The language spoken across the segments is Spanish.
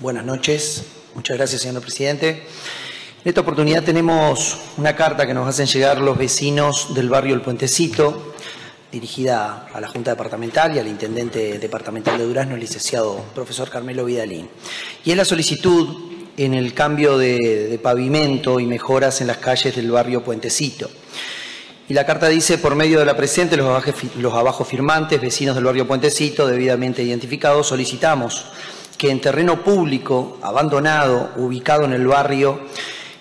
Buenas noches. Muchas gracias, señor presidente. En esta oportunidad tenemos una carta que nos hacen llegar los vecinos del barrio El Puentecito, dirigida a la Junta Departamental y al Intendente Departamental de Durazno, el licenciado profesor Carmelo Vidalín. Y es la solicitud en el cambio de, pavimento y mejoras en las calles del barrio Puentecito. Y la carta dice, por medio de la presente, los abajo firmantes, vecinos del barrio Puentecito, debidamente identificados, solicitamos que en terreno público, abandonado, ubicado en el barrio,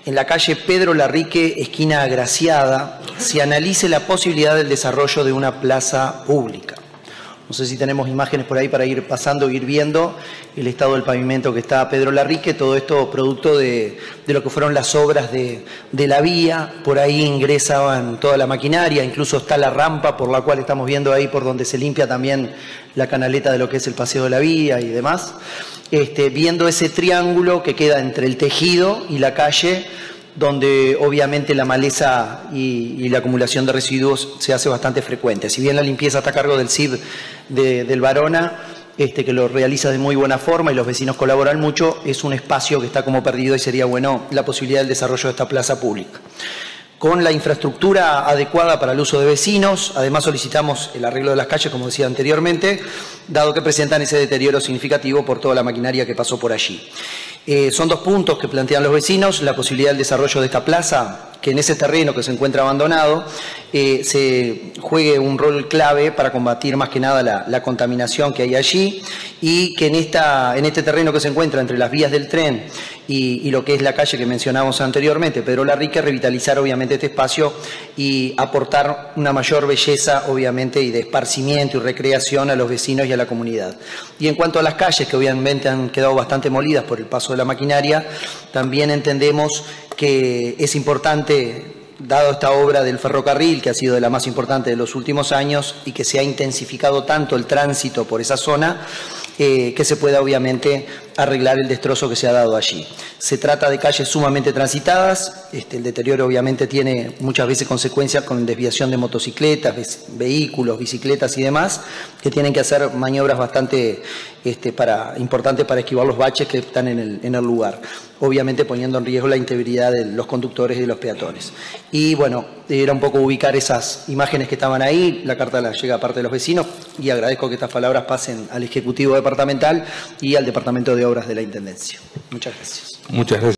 en la calle Pedro Larrique, esquina Agraciada, se analice la posibilidad del desarrollo de una plaza pública. No sé si tenemos imágenes por ahí para ir pasando, ir viendo el estado del pavimento que está Pedro Larrique, todo esto producto de, lo que fueron las obras de, de, la vía, por ahí ingresaban toda la maquinaria, incluso está la rampa por la cual estamos viendo ahí por donde se limpia también la canaleta de lo que es el paseo de la vía y demás, este, viendo ese triángulo que queda entre el tejido y la calle, donde obviamente la maleza y, la acumulación de residuos se hace bastante frecuente. Si bien la limpieza está a cargo del CID de, del Varona, este, que lo realiza de muy buena forma y los vecinos colaboran mucho, es un espacio que está como perdido y sería bueno la posibilidad del desarrollo de esta plaza pública con la infraestructura adecuada para el uso de vecinos. Además solicitamos el arreglo de las calles, como decía anteriormente, dado que presentan ese deterioro significativo por toda la maquinaria que pasó por allí. Eh, son dos puntos que plantean los vecinos, la posibilidad del desarrollo de esta plaza, que en ese terreno que se encuentra abandonado eh, se juegue un rol clave para combatir más que nada la, la, contaminación que hay allí y que en, esta, en este terreno que se encuentra entre las vías del tren y, lo que es la calle que mencionamos anteriormente, Pedro Larrique, revitalizar obviamente este espacio y aportar una mayor belleza obviamente y de esparcimiento y recreación a los vecinos y a la comunidad. Y en cuanto a las calles que obviamente han quedado bastante molidas por el paso de la maquinaria, también entendemos que es importante, dado esta obra del ferrocarril, que ha sido de la más importante de los últimos años y que se ha intensificado tanto el tránsito por esa zona, que se pueda obviamente arreglar el destrozo que se ha dado allí. Se trata de calles sumamente transitadas, este, el deterioro obviamente tiene muchas veces consecuencias con desviación de motocicletas, vehículos, bicicletas y demás, que tienen que hacer maniobras bastante este, importantes para esquivar los baches que están en el lugar, obviamente poniendo en riesgo la integridad de los conductores y de los peatones. Y bueno, era un poco ubicar esas imágenes que estaban ahí, la carta la llega a parte de los vecinos y agradezco que estas palabras pasen al Ejecutivo Departamental y al Departamento de Obras de la Intendencia. Muchas gracias. Muchas gracias.